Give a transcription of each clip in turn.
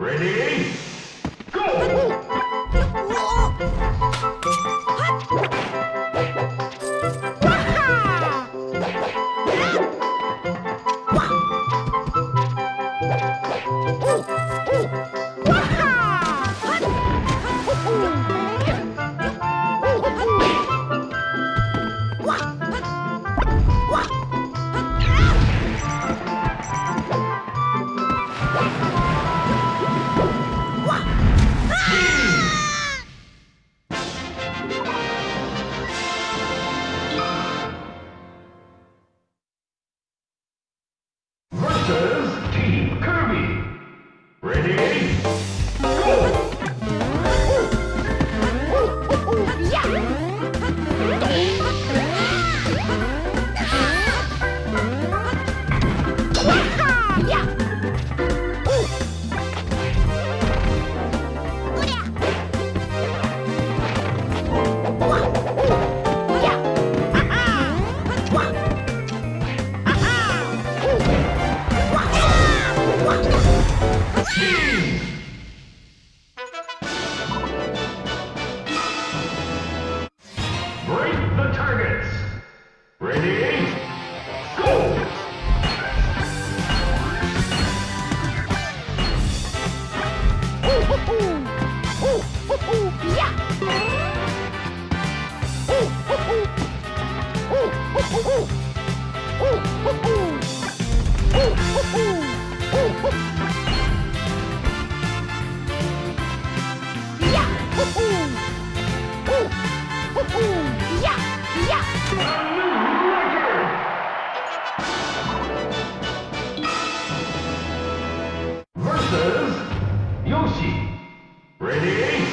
Ready? Versus Team Kirby. Ready? Targets. Ready? Go! Yoshi. Ready?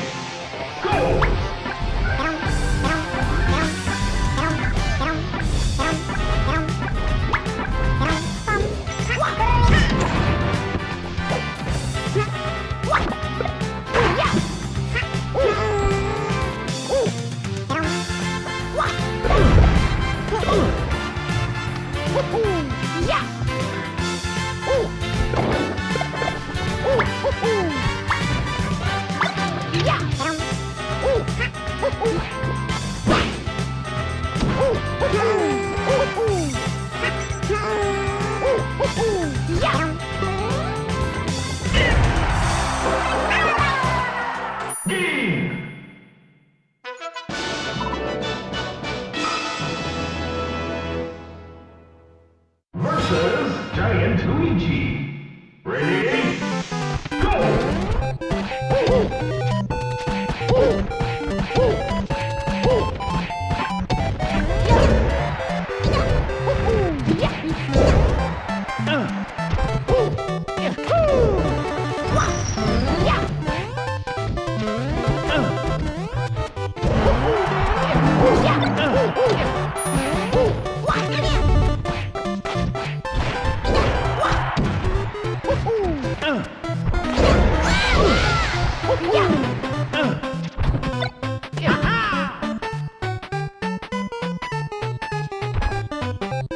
Luigi. Ready?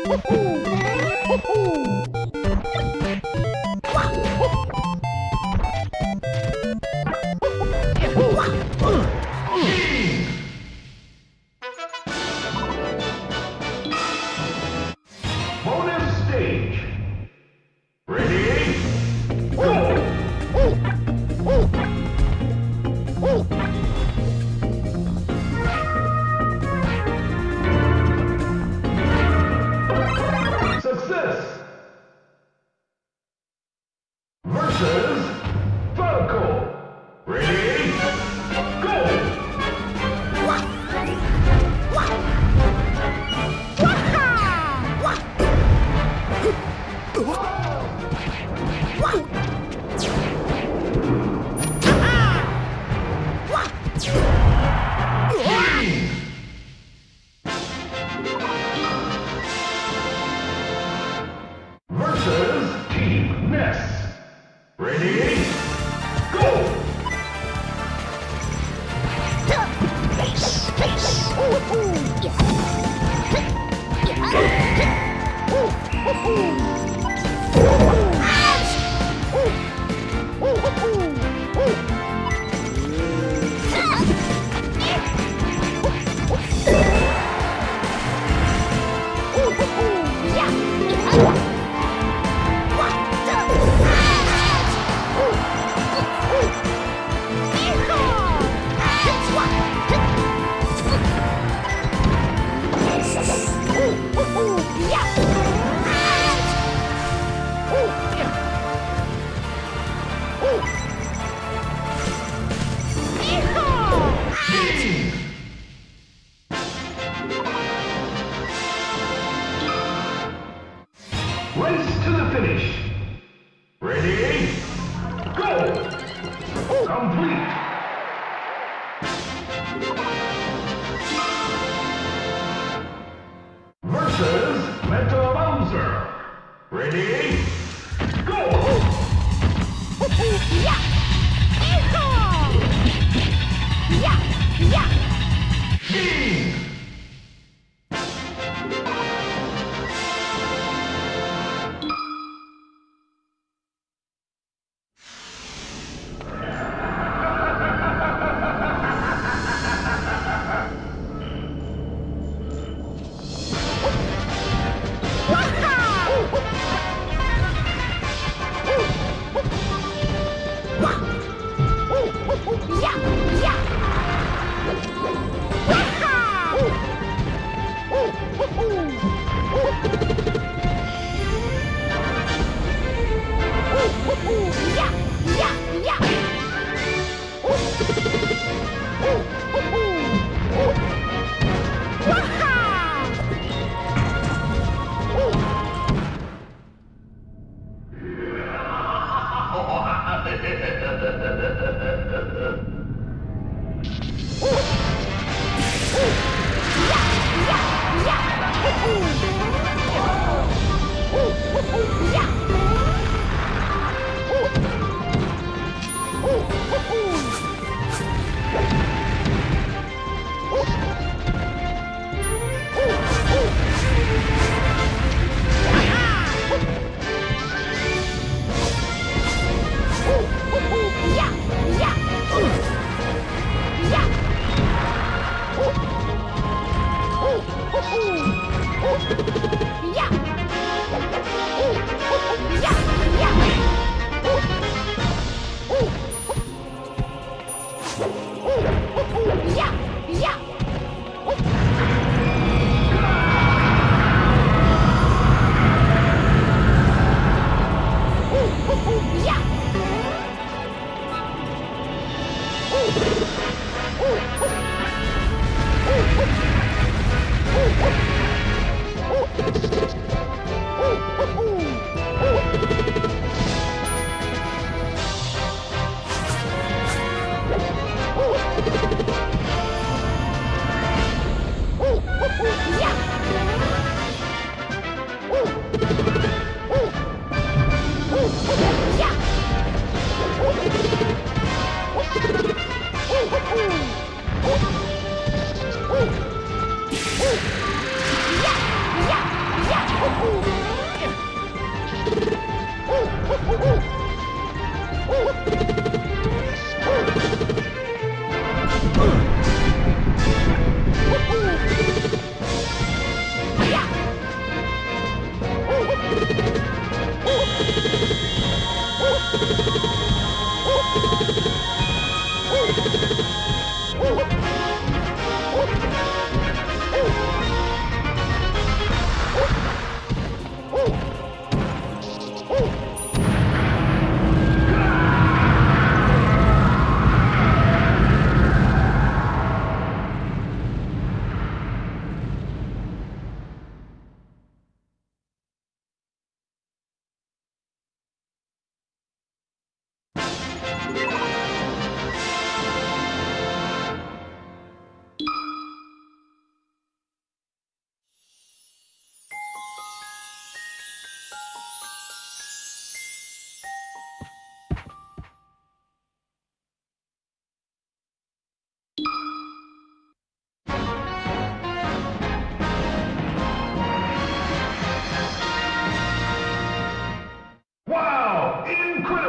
호호 호호 Yeah. Versus Metal Bowser. Ready? Go! Yeah! Yeehaw! Yeah! Yeah! 这样。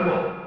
过。